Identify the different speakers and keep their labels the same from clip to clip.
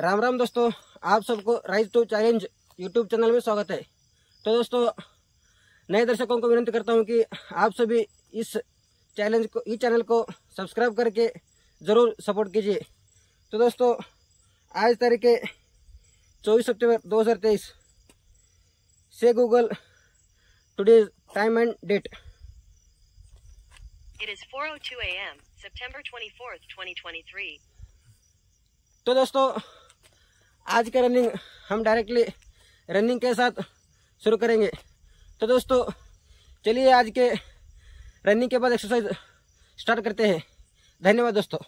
Speaker 1: राम राम दोस्तों आप सबको rise to challenge YouTube channel में स्वागत है तो दोस्तों नए दर्शकों को विनती करता हूँ कि आप सभी इस चैलेंज को इस चैनल को सब्सक्राइब करके ज़रूर सपोर्ट कीजिए तो दोस्तों आज तारीख है चौबीस सितंबर 2023 से Google today time and date
Speaker 2: It is 4:02 a.m., September 24th, 2023.
Speaker 1: तो दोस्तों आज का रनिंग हम डायरेक्टली रनिंग के साथ शुरू करेंगे। तो दोस्तों, चलिए आज के रनिंग के बाद एक्सरसाइज स्टार्ट करते हैं। धन्यवाद दोस्तों।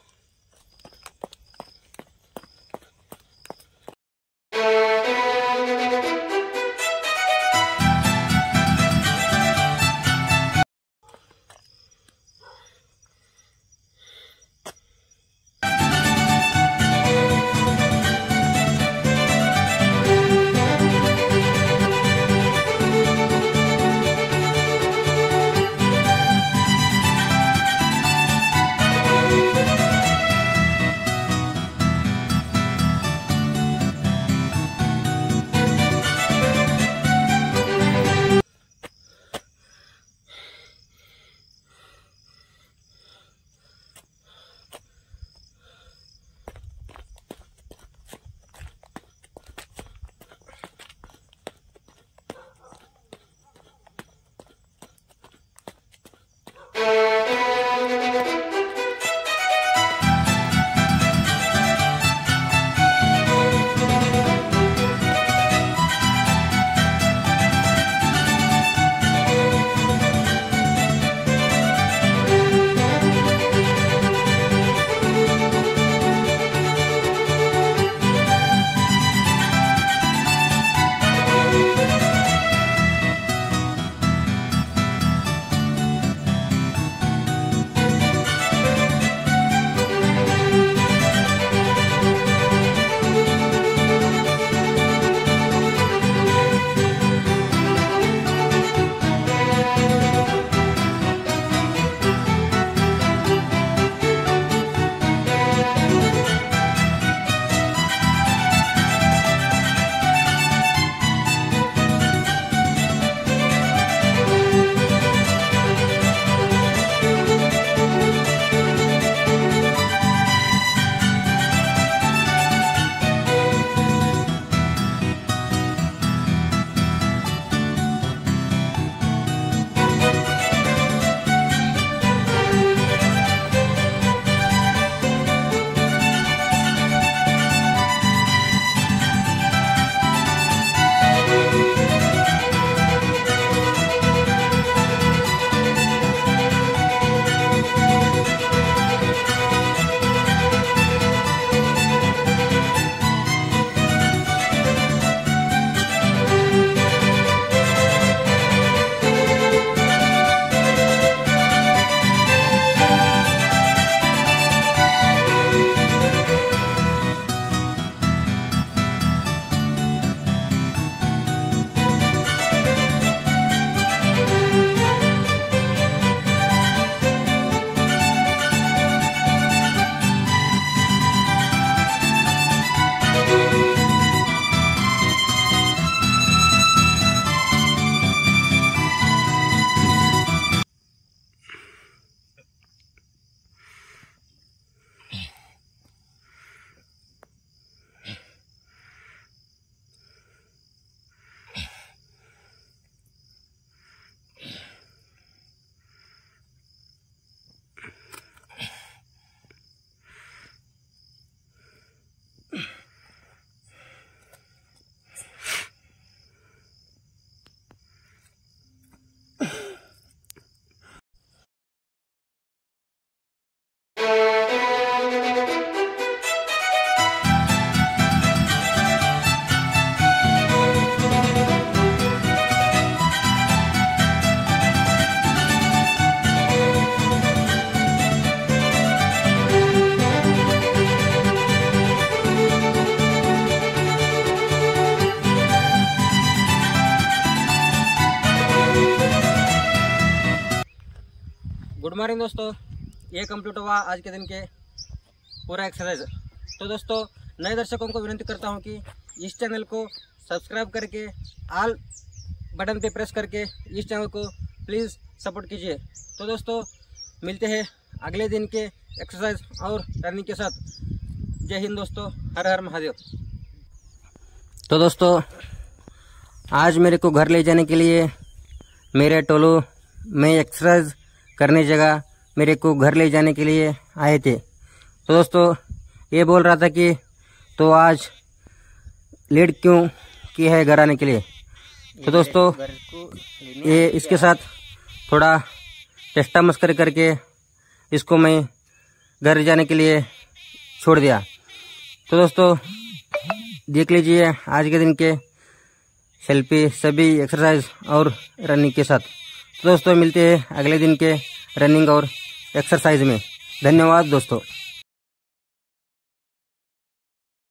Speaker 1: गुड मॉर्निंग दोस्तों, ये कंप्लीट हुआ आज के दिन के पूरा एक्सरसाइज तो दोस्तों, नए दर्शकों को विनती करता हूँ कि इस चैनल को सब्सक्राइब करके आल बटन पे प्रेस करके इस चैनल को प्लीज़ सपोर्ट कीजिए। तो दोस्तों, मिलते हैं अगले दिन के एक्सरसाइज और रनिंग के साथ। जय हिंद दोस्तों, हर हर महादेव। तो दोस्तों, आज मेरे को घर ले जाने के लिए मेरे टोलो में एक्सरसाइज करने जगह मेरे को घर ले जाने के लिए आए थे। तो दोस्तों ये बोल रहा था कि तो आज लेट क्यों की है घर आने के लिए? तो दोस्तों ये इसके साथ थोड़ा टेस्टा मस्कर करके इसको मैं घर जाने के लिए छोड़ दिया। तो दोस्तों देख लीजिए आज के दिन के सेल्फी सभी एक्सरसाइज और रनिंग के साथ। तो दोस्तों मिलते हैं अगले दिन के रनिंग और एक्सरसाइज में। धन्यवाद दोस्तों।